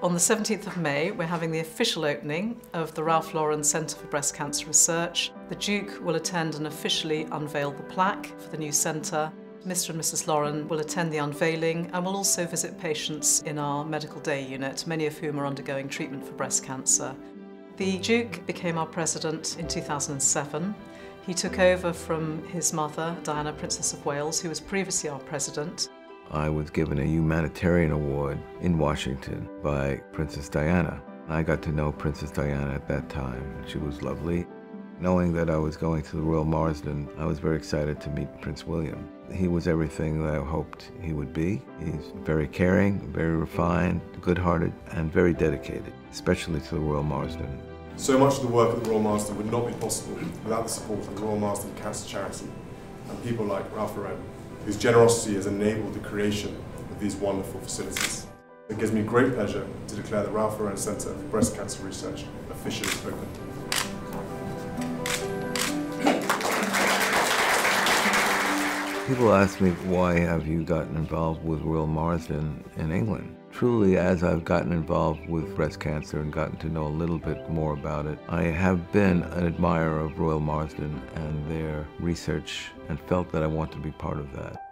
On the 17th of May, we're having the official opening of the Ralph Lauren Centre for Breast Cancer Research. The Duke will attend and officially unveil the plaque for the new centre. Mr and Mrs Lauren will attend the unveiling and will also visit patients in our medical day unit, many of whom are undergoing treatment for breast cancer. The Duke became our president in 2007. He took over from his mother, Diana, Princess of Wales, who was previously our president. I was given a humanitarian award in Washington by Princess Diana. I got to know Princess Diana at that time. She was lovely. Knowing that I was going to the Royal Marsden, I was very excited to meet Prince William. He was everything that I hoped he would be. He's very caring, very refined, good-hearted, and very dedicated, especially to the Royal Marsden. So much of the work at the Royal Marsden would not be possible without the support of the Royal Marsden Cancer Charity and people like Ralph Lauren whose generosity has enabled the creation of these wonderful facilities. It gives me great pleasure to declare the Ralph Lauren Centre for Breast Cancer Research officially open. People ask me, why have you gotten involved with Royal Marsden in England? Truly, as I've gotten involved with breast cancer and gotten to know a little bit more about it, I have been an admirer of Royal Marsden and their research and felt that I want to be part of that.